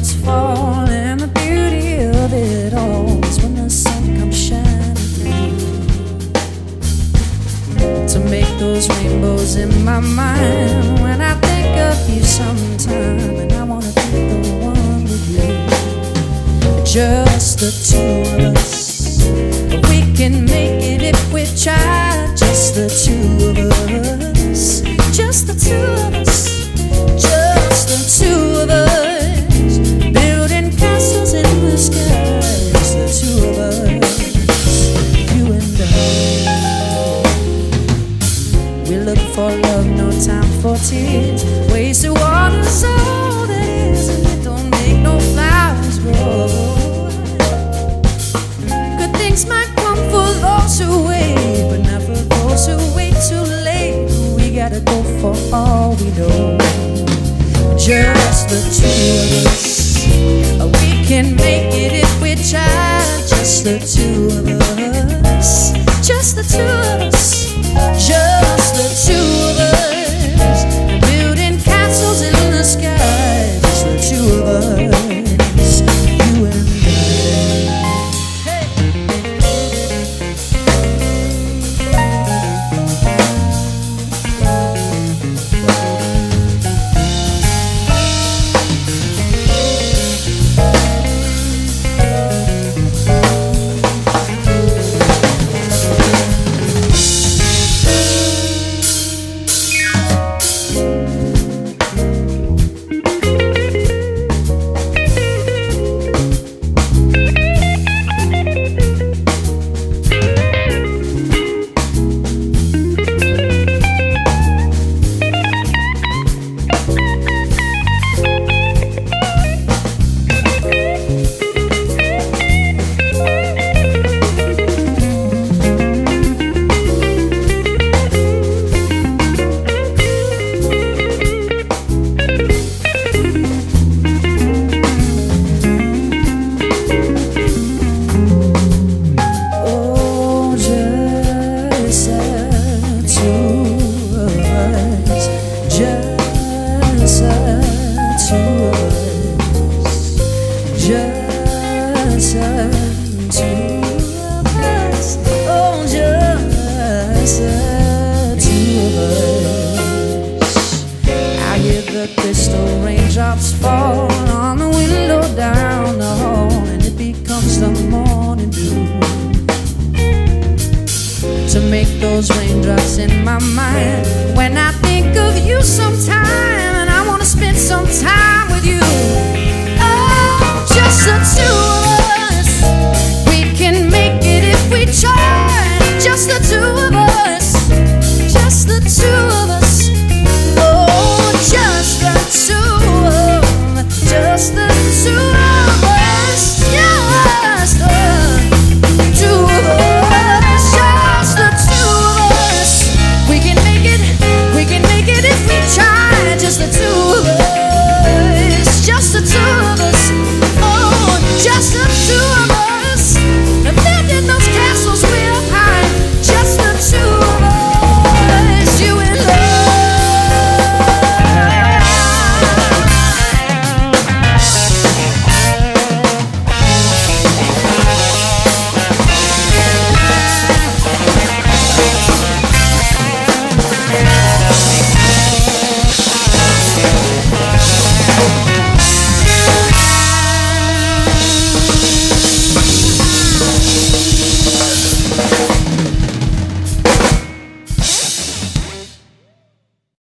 clouds fall and the beauty of it all is when the sun comes shining through. To make those rainbows in my mind when I think of you sometimes and I wanna be the one with you. Just the two of us. We can make it if we try just the two of us. Just the two of us. We for all we know. Just the two of us. We can make it if we try. Just the two of us. Just the two to make those raindrops in my mind when I